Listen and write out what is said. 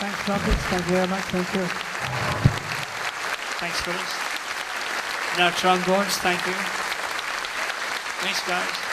Thanks, Robert. Thank you very much. Thank you. Thanks, Phyllis. Now trombones, thank you. Thanks, guys.